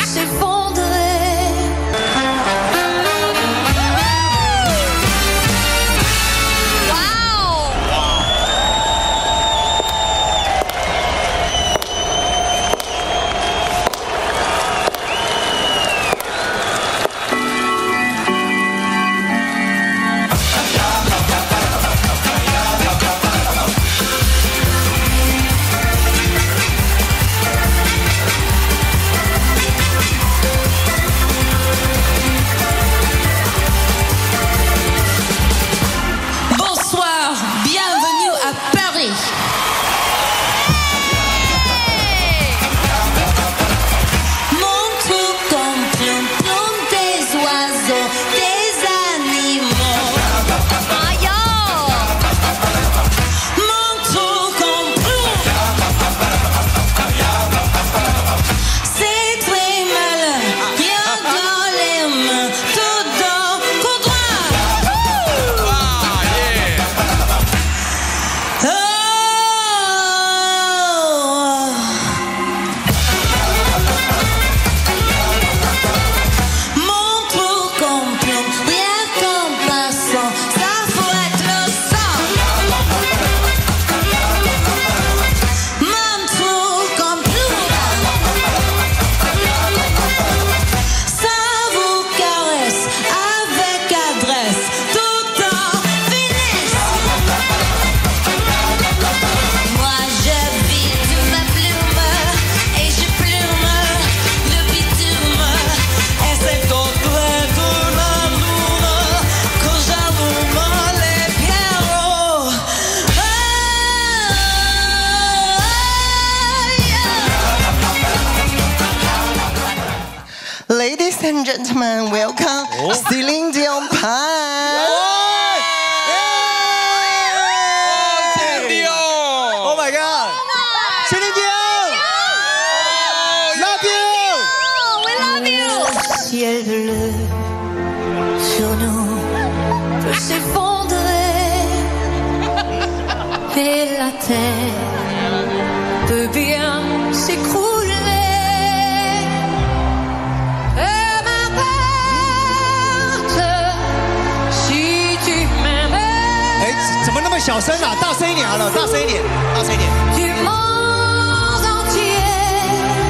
I should fall. Ladies and gentlemen, welcome Celine Dion Pan。Oh oh my god! Celine Dion! Love you! We love you. ciel bleu sur nous peut s'effondrer et la terre peut bien s'écrouler. 小声啊，大声一点好了，大声一点，大声一点。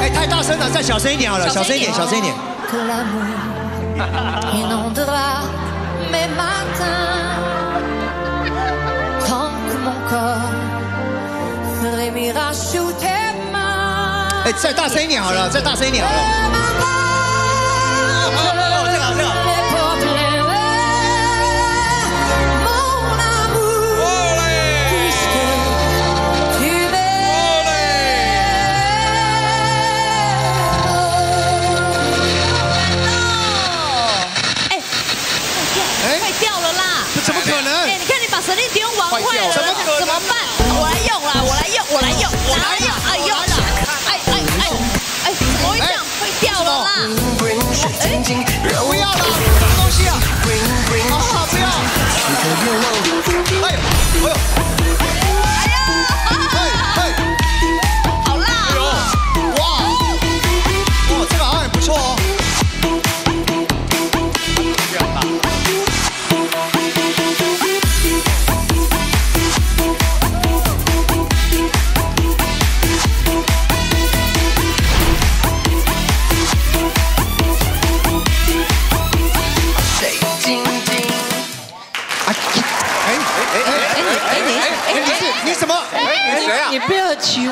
哎，太大声了，再小声一点好了，小声一点，小声一点。哎，再大声一点好了，再大声一点好了。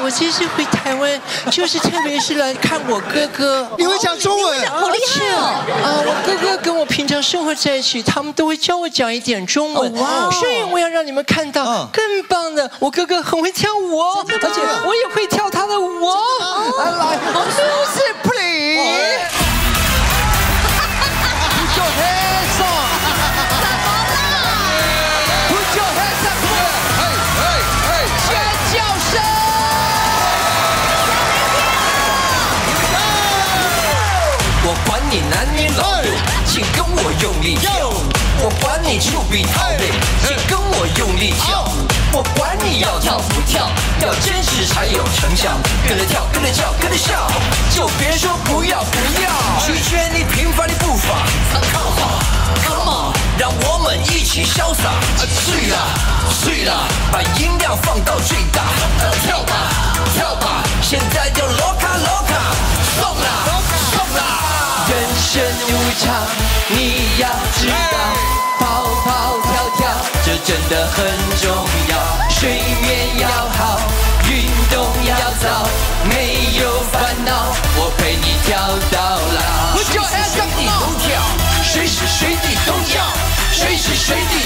我这次回台湾，就是特别是来看我哥哥。你会讲中文？好厉害哦！啊，我哥哥跟我平常生活在一起，他们都会教我讲一点中文。哦哇哦所以我要让你们看到嗯更棒的，我哥哥很会跳舞哦，而且我也会跳他的舞哦。来来，music please。你丘比特，请跟我用力跳。我管你要跳不跳，要坚持才有成效。跟着跳，跟着跳，跟着笑，就别说不要不要。拒绝你平凡的步伐，Come on，Come on，让我们一起潇洒。睡了，睡了，把音量放到最时随地都要，随时随地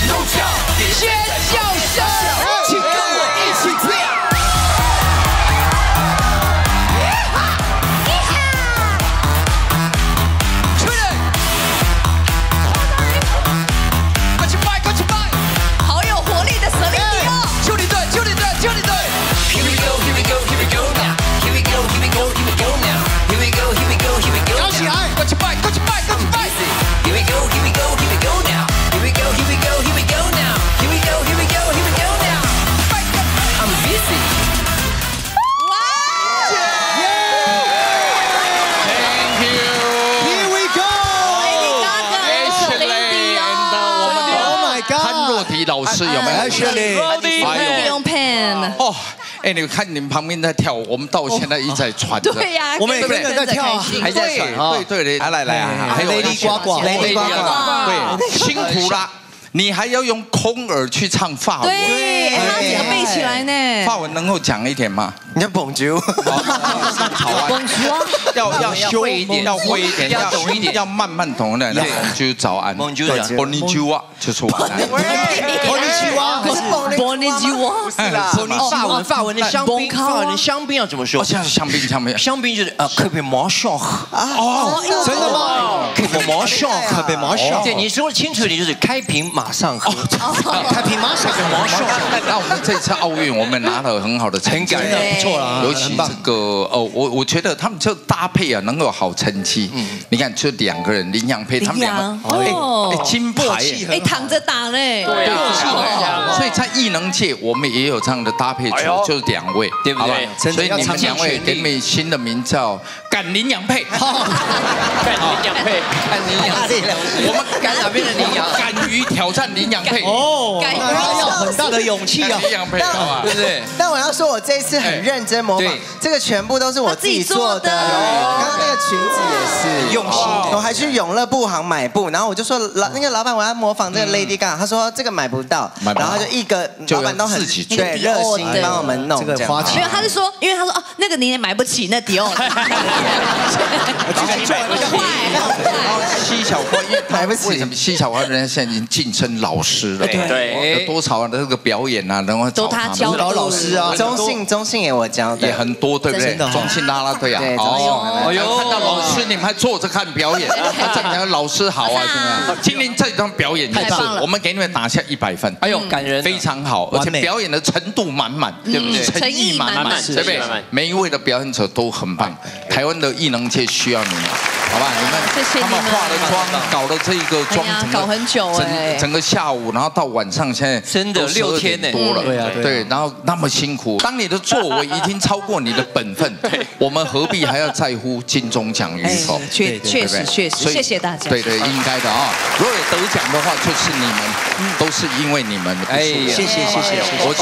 若 God！迪老师有没有？来，Shirley 哎呦用 pen。哦，哎，你看你们旁边在跳舞，我们到现在一直在传着。对呀，我们也跟着在跳啊还在传啊？对对对，来来来啊，还有雷迪呱呱雷迪呱呱呱，对，辛苦啦。你还要用空耳去唱法文，对，哎他整个背起来呢。法文能够讲一点吗？你看 Bonjour，好啊，要要会一点，要会一点，要懂一点，要慢慢懂的。然后就是早安， Bonjour 讲 Bonjour 就是晚安。こんにちは还是 Bonjour，法文法文的香槟， Bon 法文的香槟要怎么说哦，？像香槟香槟，香槟就是呃，可别马上喝，哦，真的吗？可别马上喝，可别马上对，你说的清楚一点，就是开瓶马上喝。开瓶马上马上那我们这次奥运我们拿了很好的成绩， 错啦，尤其这个哦，我我觉得他们这搭配啊，能够有好成绩。你看，就两个人林阳配，他们两个哦。金牌。耶。哎，躺着打嘞。对对，所以在异能界，我们也有这样的搭配组，就是两位，对不对？所以你们两位给你们新的名叫赶羚羊配，赶羚羊配，赶羚羊配，我们赶哪边的羚羊？敢于挑战羚羊配，哦，改那要很大的勇气啊赶！羚羊配？对不对？但我要说，我这一次很认真模仿，这个全部都是我自己做的。他自己做的刚刚那个裙子也是。用心我还去永乐布行买布，然后我就说老那个老板我要模仿这个 Lady Gaga，他说这个买不到，然后就一个就老板都很自己做对热心对帮我们弄这个花钱。没有，他是说，因为他说哦，那个你也买不起那迪奥西小花，因为买不起。为什么西小花人家现在已经晋升老师了？对。有多少的这个表演啊，然后都他教的。老老师啊，中信中信也我教的，也很多，对不对？中信啦啦队啊，对中信啦啦队。哎呦，看到老师你们还坐着看表演，那这两个老师好啊，真的。今天这段表演也是太棒了，我们给你们打下一百分，哎呦，感人，非常好，而且表演的程度满满，对不对？嗯诚意满满，对不对？每一位的表演者都很棒，台湾的艺能界需要你们，好吧？你们谢谢你们他们化了妆，搞了这个妆搞很久哎整整个下午，然后到晚上，现在真的都六天呢多了，对啊对然后那么辛苦，当你的作为已经超过你的本分，我们何必还要在乎金钟奖与否？哎确确对对实确实，所以谢谢大家。对对，应该的啊！如果有得奖的话，就是你们，都是因为你们。哎谢谢谢谢谢谢我。